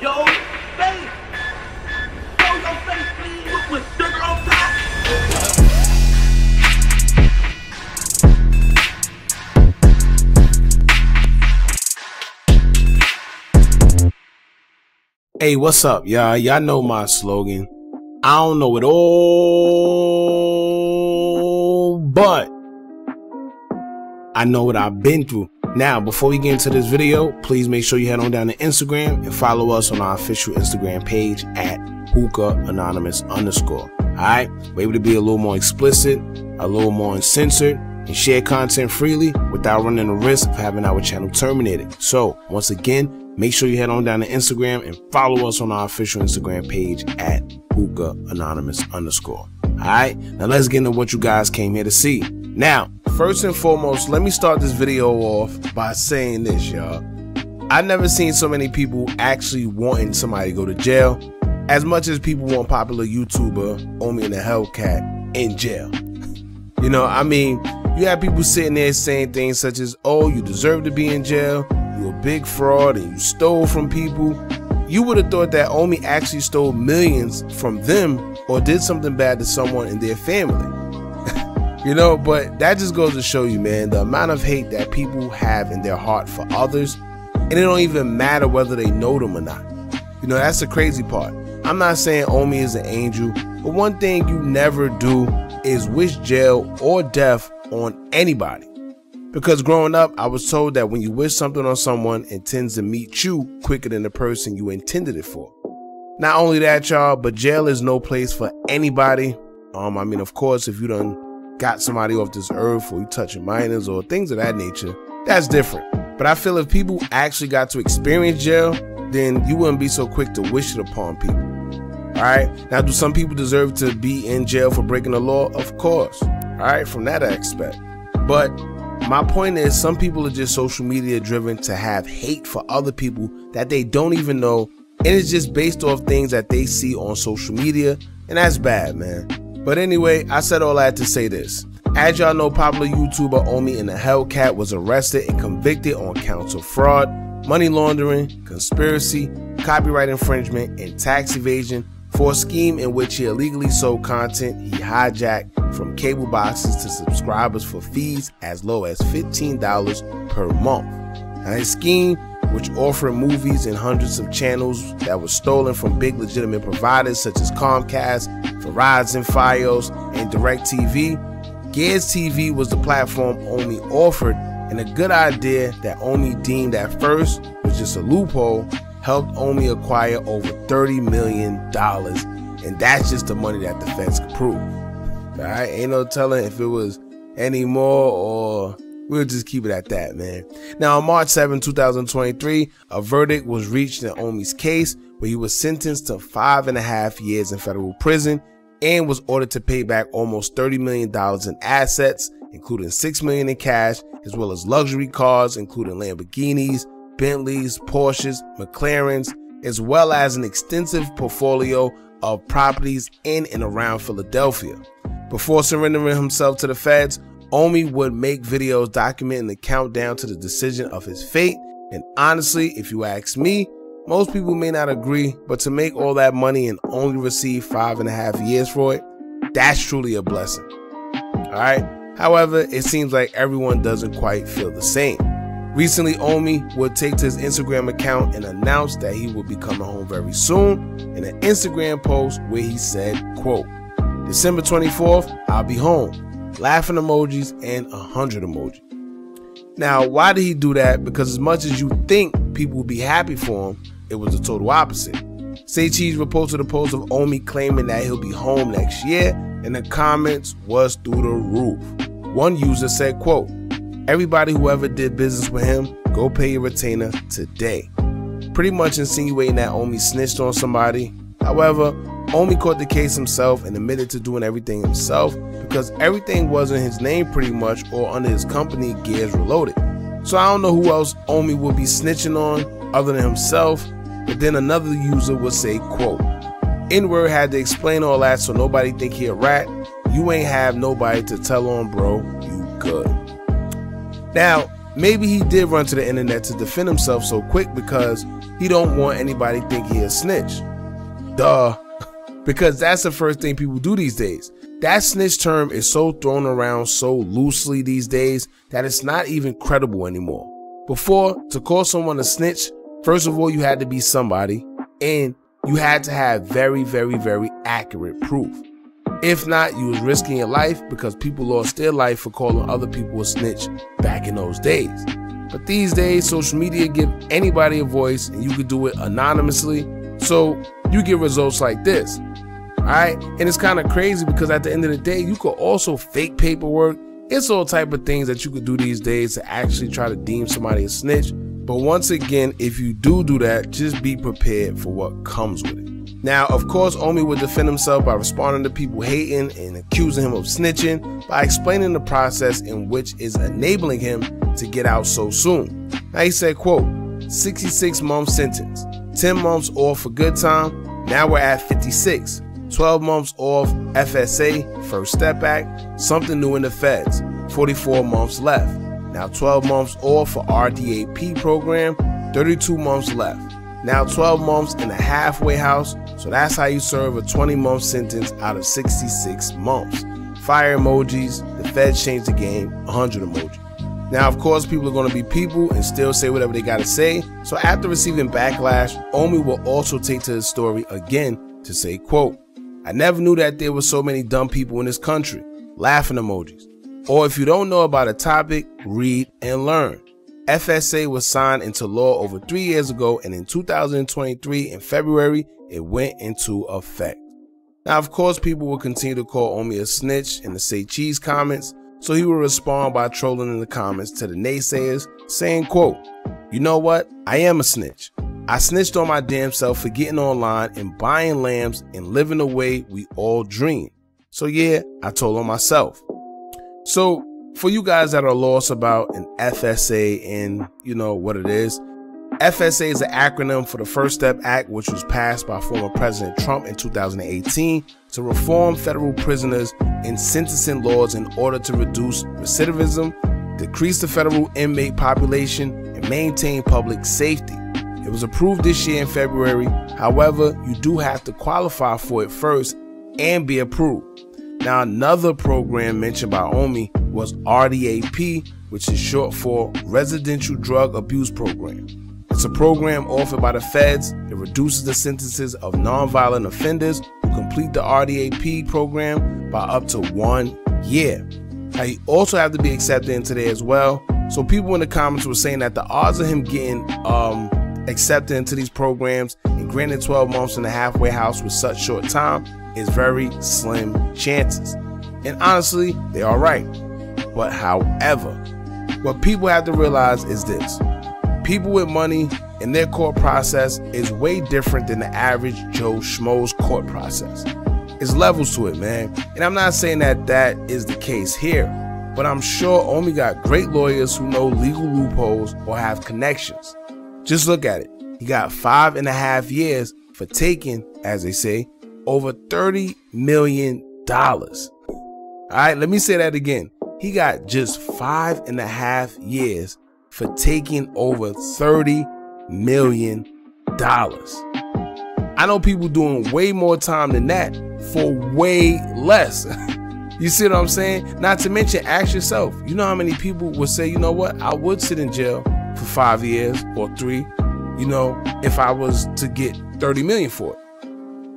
Hey, what's up, y'all? Y'all know my slogan. I don't know it all, but I know what I've been through. Now, before we get into this video, please make sure you head on down to Instagram and follow us on our official Instagram page at hookah anonymous underscore. Alright? We're able to be a little more explicit, a little more uncensored, and share content freely without running the risk of having our channel terminated. So, once again, make sure you head on down to Instagram and follow us on our official Instagram page at hookah anonymous underscore. Alright? Now let's get into what you guys came here to see. Now, first and foremost, let me start this video off by saying this, y'all. I've never seen so many people actually wanting somebody to go to jail as much as people want popular YouTuber Omi in a Hellcat in jail. You know, I mean, you have people sitting there saying things such as, oh, you deserve to be in jail, you're a big fraud, and you stole from people. You would have thought that Omi actually stole millions from them or did something bad to someone in their family. You know, but that just goes to show you, man, the amount of hate that people have in their heart for others, and it don't even matter whether they know them or not. You know, that's the crazy part. I'm not saying Omi is an angel, but one thing you never do is wish jail or death on anybody. Because growing up, I was told that when you wish something on someone, it tends to meet you quicker than the person you intended it for. Not only that, y'all, but jail is no place for anybody. Um, I mean, of course, if you done got somebody off this earth or you touching minors or things of that nature, that's different. But I feel if people actually got to experience jail, then you wouldn't be so quick to wish it upon people. All right. Now, do some people deserve to be in jail for breaking the law? Of course. All right. From that aspect. But my point is, some people are just social media driven to have hate for other people that they don't even know. And it's just based off things that they see on social media. And that's bad, man. But anyway, I said all I had to say this. As y'all know, popular YouTuber Omi in a Hellcat was arrested and convicted on counts of fraud, money laundering, conspiracy, copyright infringement, and tax evasion for a scheme in which he illegally sold content he hijacked from cable boxes to subscribers for fees as low as $15 per month. Now, his scheme, which offered movies and hundreds of channels that were stolen from big legitimate providers such as Comcast, Verizon, Fios, and DirecTV, Gears TV was the platform Omi offered, and a good idea that Omi deemed at first was just a loophole helped Omi acquire over $30 million. And that's just the money that the feds could prove. Alright, ain't no telling if it was any more or we'll just keep it at that, man. Now, on March 7, 2023, a verdict was reached in Omi's case where he was sentenced to five and a half years in federal prison and was ordered to pay back almost $30 million in assets, including 6 million in cash, as well as luxury cars, including Lamborghinis, Bentleys, Porsches, McLarens, as well as an extensive portfolio of properties in and around Philadelphia. Before surrendering himself to the feds, Omi would make videos documenting the countdown to the decision of his fate. And honestly, if you ask me, most people may not agree, but to make all that money and only receive five and a half years for it, that's truly a blessing. Alright? However, it seems like everyone doesn't quite feel the same. Recently, Omi would take to his Instagram account and announce that he would be coming home very soon in an Instagram post where he said, quote, December 24th, I'll be home. Laughing emojis and a hundred emojis. Now, why did he do that? Because as much as you think people would be happy for him, it was the total opposite. Say Cheese reposted a post of Omi claiming that he'll be home next year, and the comments was through the roof. One user said, quote, Everybody who ever did business with him, go pay your retainer today. Pretty much insinuating that Omi snitched on somebody. However, Omi caught the case himself and admitted to doing everything himself because everything was in his name pretty much or under his company Gears Reloaded. So I don't know who else Omi would be snitching on other than himself. But then another user would say, quote, N-word had to explain all that so nobody think he a rat. You ain't have nobody to tell on, bro. You good. Now, maybe he did run to the internet to defend himself so quick because he don't want anybody think he a snitch. Duh. because that's the first thing people do these days. That snitch term is so thrown around so loosely these days that it's not even credible anymore. Before, to call someone a snitch, first of all, you had to be somebody, and you had to have very, very, very accurate proof. If not, you was risking your life because people lost their life for calling other people a snitch back in those days. But these days, social media give anybody a voice and you can do it anonymously. So you get results like this. Alright? And it's kind of crazy because at the end of the day, you could also fake paperwork. It's all type of things that you could do these days to actually try to deem somebody a snitch. But once again, if you do do that, just be prepared for what comes with it. Now, of course, Omi would defend himself by responding to people hating and accusing him of snitching by explaining the process in which is enabling him to get out so soon. Now he said, quote, 66 month sentence, 10 months off for good time, now we're at 56. 12 months off FSA, First Step Act, something new in the feds, 44 months left. Now 12 months all for RDAP program, 32 months left. Now 12 months in a halfway house, so that's how you serve a 20 month sentence out of 66 months. Fire emojis, the feds changed the game, 100 emojis. Now, of course, people are going to be people and still say whatever they got to say. So after receiving backlash, Omi will also take to his story again to say, quote, I never knew that there were so many dumb people in this country. Laughing emojis. Or if you don't know about a topic, read and learn. FSA was signed into law over three years ago, and in 2023, in February, it went into effect. Now, of course, people will continue to call Omi a snitch in the say cheese comments, so he will respond by trolling in the comments to the naysayers, saying, quote, You know what? I am a snitch. I snitched on my damn self for getting online and buying lambs and living the way we all dream. So yeah, I told on myself. So for you guys that are lost about an FSA and you know what it is, FSA is an acronym for the First Step Act, which was passed by former President Trump in 2018 to reform federal prisoners and sentencing laws in order to reduce recidivism, decrease the federal inmate population, and maintain public safety. It was approved this year in February. However, you do have to qualify for it first and be approved. Now, another program mentioned by Omi was RDAP, which is short for Residential Drug Abuse Program. It's a program offered by the feds. It reduces the sentences of nonviolent offenders who complete the RDAP program by up to one year. Now, he also have to be accepted into there as well. So people in the comments were saying that the odds of him getting um, accepted into these programs and granted 12 months in the halfway house with such short time is very slim chances. And honestly, they are right. But however, what people have to realize is this people with money in their court process is way different than the average Joe Schmo's court process. It's levels to it, man. And I'm not saying that that is the case here, but I'm sure Omi got great lawyers who know legal loopholes or have connections. Just look at it. He got five and a half years for taking, as they say, over $30 million. All right, let me say that again. He got just five and a half years for taking over $30 million. I know people doing way more time than that for way less. you see what I'm saying? Not to mention, ask yourself, you know how many people would say, you know what, I would sit in jail for five years or three, you know, if I was to get 30 million for it.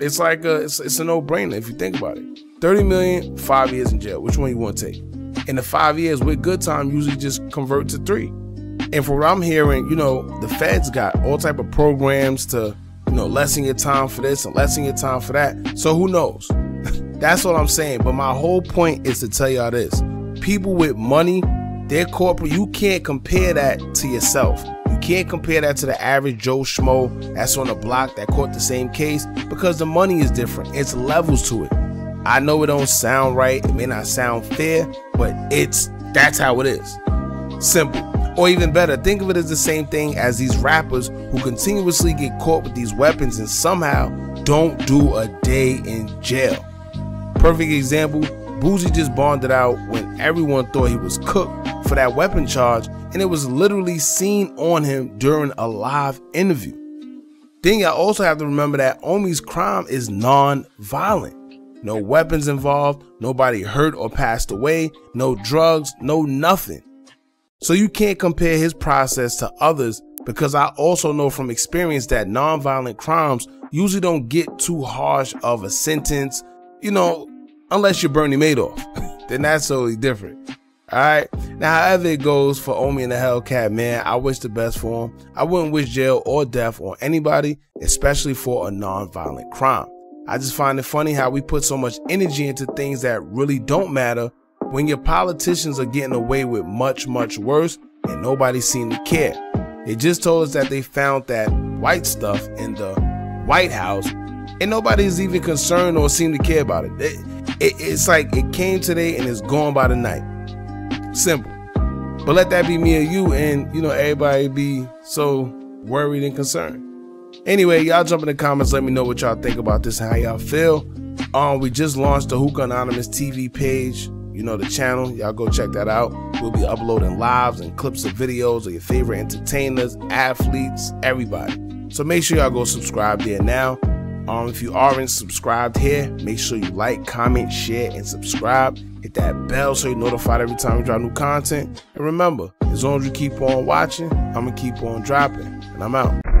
It's like a, it's, it's a no-brainer if you think about it. 30 million, five years in jail. Which one you want to take? In the five years with good time, usually just convert to three. And from what I'm hearing, you know, the feds got all type of programs to, you know, lessen your time for this and lessen your time for that. So who knows? That's what I'm saying. But my whole point is to tell y'all this. People with money, they're corporate. You can't compare that to yourself You can't compare that to the average Joe Schmo that's on the block that caught the same case because the money is different. It's levels to it. I know it don't sound right, it may not sound fair, but it's that's how it is. Simple. Or even better, think of it as the same thing as these rappers who continuously get caught with these weapons and somehow don't do a day in jail. Perfect example, Boosie just bonded out when everyone thought he was cooked for that weapon charge, and it was literally seen on him during a live interview. Then you also have to remember that Omi's crime is non-violent. No weapons involved, nobody hurt or passed away, no drugs, no nothing. So you can't compare his process to others because I also know from experience that non-violent crimes usually don't get too harsh of a sentence, you know, unless you're Bernie Madoff. then that's totally different. All right. Now, however it goes for Omi in a Hellcat, man, I wish the best for him. I wouldn't wish jail or death on anybody, especially for a non-violent crime. I just find it funny how we put so much energy into things that really don't matter when your politicians are getting away with much, much worse and nobody seemed to care. They just told us that they found that white stuff in the White House and nobody's even concerned or seemed to care about it. it, it it's like it came today and it's gone by the night. Simple. But let that be me or you, and you know, everybody be so worried and concerned. Anyway, y'all jump in the comments, let me know what y'all think about this and how y'all feel. Um, we just launched the Hookah Anonymous TV page. You know the channel. Y'all go check that out. We'll be uploading lives and clips of videos of your favorite entertainers, athletes, everybody. So make sure y'all go subscribe there now. Um, if you aren't subscribed here, make sure you like, comment, share, and subscribe. Hit that bell so you're notified every time we drop new content. And remember, as long as you keep on watching, I'm gonna keep on dropping. And I'm out.